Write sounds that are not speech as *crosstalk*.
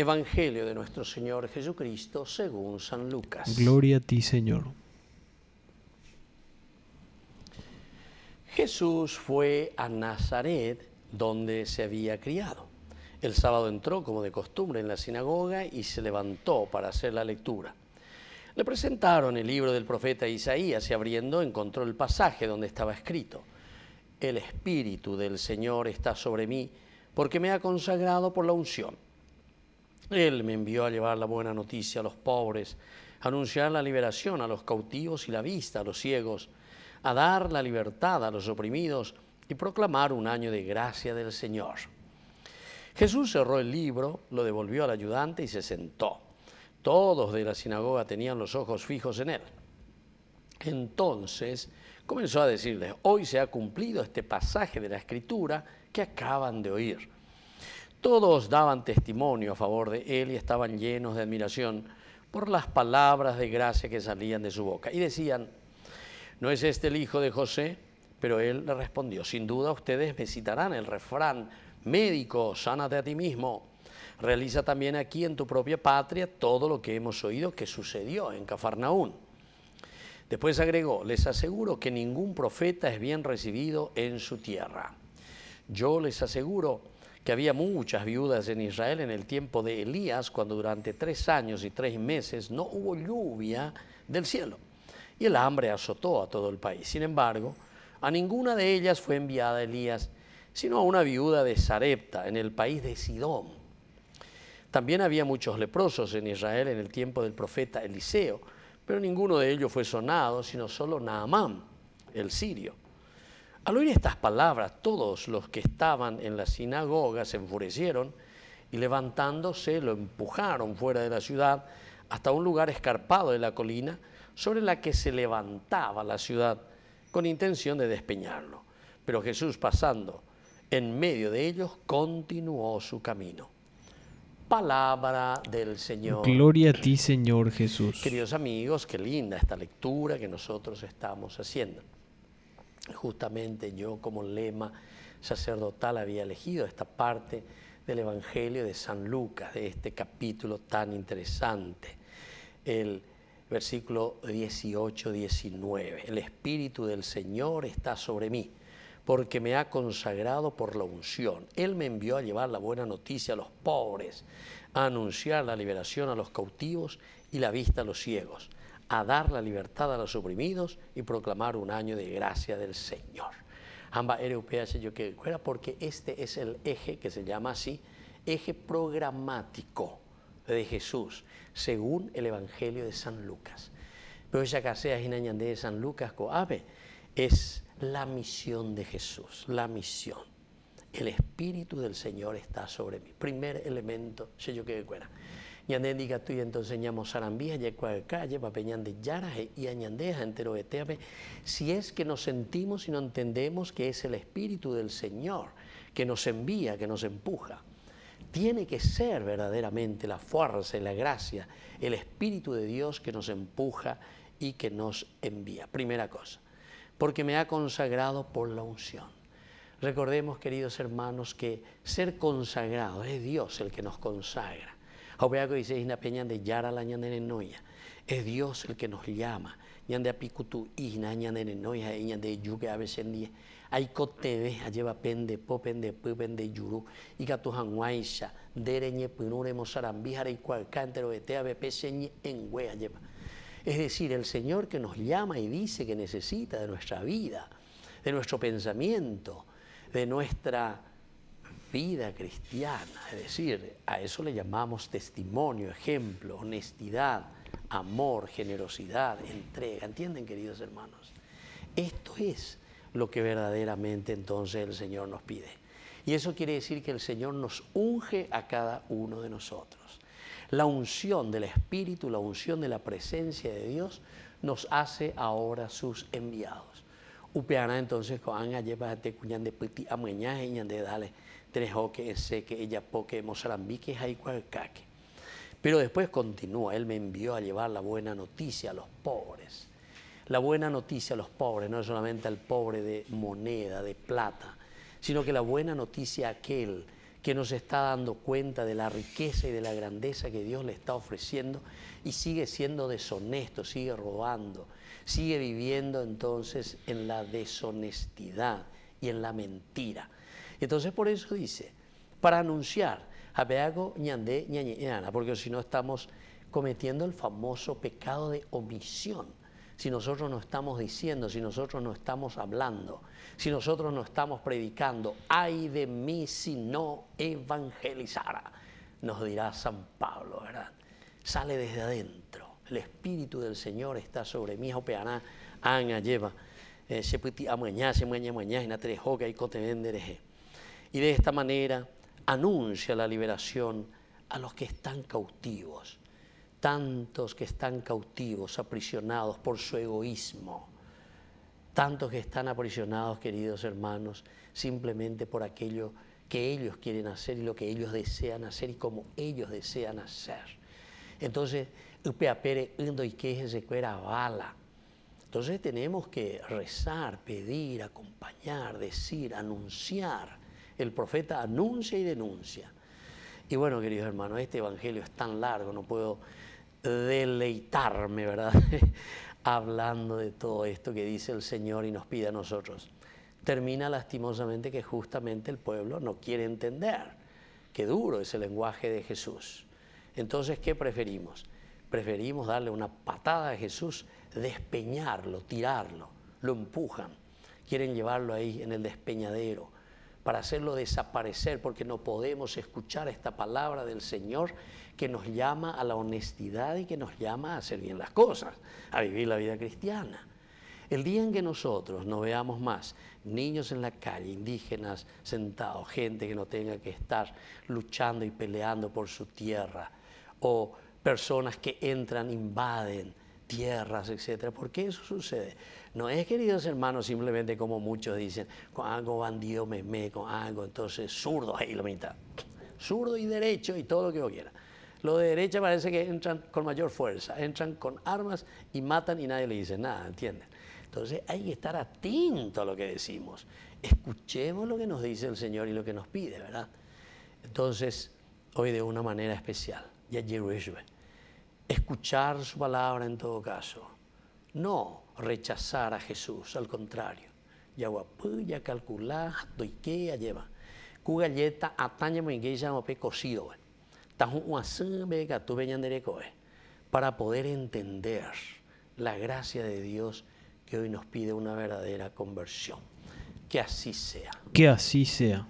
Evangelio de nuestro Señor Jesucristo según San Lucas. Gloria a ti, Señor. Jesús fue a Nazaret, donde se había criado. El sábado entró, como de costumbre, en la sinagoga y se levantó para hacer la lectura. Le presentaron el libro del profeta Isaías y abriendo encontró el pasaje donde estaba escrito, El Espíritu del Señor está sobre mí, porque me ha consagrado por la unción él me envió a llevar la buena noticia a los pobres, a anunciar la liberación a los cautivos y la vista a los ciegos, a dar la libertad a los oprimidos y proclamar un año de gracia del Señor. Jesús cerró el libro, lo devolvió al ayudante y se sentó. Todos de la sinagoga tenían los ojos fijos en él. Entonces comenzó a decirles, hoy se ha cumplido este pasaje de la escritura que acaban de oír. Todos daban testimonio a favor de él y estaban llenos de admiración por las palabras de gracia que salían de su boca. Y decían, ¿no es este el hijo de José? Pero él le respondió, sin duda ustedes me citarán el refrán, médico, sánate a ti mismo. Realiza también aquí en tu propia patria todo lo que hemos oído que sucedió en Cafarnaún. Después agregó, les aseguro que ningún profeta es bien recibido en su tierra. Yo les aseguro que había muchas viudas en Israel en el tiempo de Elías, cuando durante tres años y tres meses no hubo lluvia del cielo, y el hambre azotó a todo el país. Sin embargo, a ninguna de ellas fue enviada Elías, sino a una viuda de Sarepta, en el país de Sidón. También había muchos leprosos en Israel en el tiempo del profeta Eliseo, pero ninguno de ellos fue sonado, sino solo Naamán, el sirio. Al oír estas palabras, todos los que estaban en la sinagoga se enfurecieron y levantándose lo empujaron fuera de la ciudad hasta un lugar escarpado de la colina sobre la que se levantaba la ciudad con intención de despeñarlo. Pero Jesús pasando en medio de ellos continuó su camino. Palabra del Señor. Gloria a ti, Señor Jesús. Queridos amigos, qué linda esta lectura que nosotros estamos haciendo. Justamente yo como lema sacerdotal había elegido esta parte del Evangelio de San Lucas, de este capítulo tan interesante. El versículo 18-19. El Espíritu del Señor está sobre mí, porque me ha consagrado por la unción. Él me envió a llevar la buena noticia a los pobres, a anunciar la liberación a los cautivos y la vista a los ciegos a dar la libertad a los oprimidos y proclamar un año de gracia del Señor. Ambas europeas yo que fuera porque este es el eje que se llama así, eje programático de Jesús, según el Evangelio de San Lucas. Pero esa casea de San Lucas coave es la misión de Jesús, la misión. El Espíritu del Señor está sobre mí. Primer elemento, sé yo que fuera ñande diga tú y entonces ñamo sarambía ye calle de yaraje y añandeja entero eteabe si es que nos sentimos y no entendemos que es el espíritu del Señor que nos envía que nos empuja tiene que ser verdaderamente la fuerza y la gracia el espíritu de Dios que nos empuja y que nos envía. Primera cosa porque me ha consagrado por la unción. Recordemos queridos hermanos que ser consagrado es Dios el que nos consagra Haubeago dice Isna Peña de Yara la noya. Es Dios el que nos llama. Ñande apicutu Isna noya y ñande yuke a veces Hay cotebe, lleva pende, popende, pupende yuru, y gatujanguaisha, dereñe punure mozarambijara y cualcántero etea bepeseñe en wea lleva. Es decir, el Señor que nos llama y dice que necesita de nuestra vida, de nuestro pensamiento, de nuestra vida cristiana, es decir, a eso le llamamos testimonio, ejemplo, honestidad, amor, generosidad, entrega. ¿Entienden, queridos hermanos? Esto es lo que verdaderamente entonces el Señor nos pide. Y eso quiere decir que el Señor nos unge a cada uno de nosotros. La unción del Espíritu, la unción de la presencia de Dios nos hace ahora sus enviados. Upeana entonces con lleva de cuñan de piti de dale tres que ese que ella poque Mozambique caque. Pero después continúa, Él me envió a llevar la buena noticia a los pobres. La buena noticia a los pobres, no solamente al pobre de moneda, de plata, sino que la buena noticia a aquel que no se está dando cuenta de la riqueza y de la grandeza que Dios le está ofreciendo y sigue siendo deshonesto, sigue robando, sigue viviendo entonces en la deshonestidad y en la mentira. Entonces por eso dice, para anunciar, porque si no estamos cometiendo el famoso pecado de omisión. Si nosotros no estamos diciendo, si nosotros no estamos hablando, si nosotros no estamos predicando, ay de mí si no evangelizara, nos dirá San Pablo, ¿verdad? Sale desde adentro. El Espíritu del Señor está sobre mí, opeará, anga lleva, eh, se mañana, se mañana, mañana, y de esta manera anuncia la liberación a los que están cautivos, tantos que están cautivos, aprisionados por su egoísmo, tantos que están aprisionados, queridos hermanos, simplemente por aquello que ellos quieren hacer y lo que ellos desean hacer y como ellos desean hacer. Entonces, y que se bala. Entonces tenemos que rezar, pedir, acompañar, decir, anunciar. El profeta anuncia y denuncia. Y bueno, queridos hermanos, este evangelio es tan largo, no puedo deleitarme, ¿verdad? *laughs* Hablando de todo esto que dice el Señor y nos pide a nosotros. Termina lastimosamente que justamente el pueblo no quiere entender. Qué duro es el lenguaje de Jesús. Entonces, ¿qué preferimos? Preferimos darle una patada a Jesús, despeñarlo, tirarlo, lo empujan. Quieren llevarlo ahí en el despeñadero para hacerlo desaparecer, porque no podemos escuchar esta palabra del Señor que nos llama a la honestidad y que nos llama a hacer bien las cosas, a vivir la vida cristiana. El día en que nosotros no veamos más niños en la calle, indígenas sentados, gente que no tenga que estar luchando y peleando por su tierra, o personas que entran, invaden tierras, etcétera. ¿Por qué eso sucede? No es, queridos hermanos, simplemente como muchos dicen, con algo bandido me me, con algo, entonces zurdo ahí la mitad. Zurdo y derecho y todo lo que yo quiera. Los de derecha parece que entran con mayor fuerza, entran con armas y matan y nadie le dice nada, ¿entienden? Entonces hay que estar atento a lo que decimos. Escuchemos lo que nos dice el Señor y lo que nos pide, ¿verdad? Entonces, hoy de una manera especial, ya escuchar su palabra en todo caso, no rechazar a Jesús, al contrario. Yaguapuya, calcular, doikea lleva. Ku galleta ataña ya mope cocido. Para poder entender la gracia de Dios que hoy nos pide una verdadera conversión. Que así sea. Que así sea.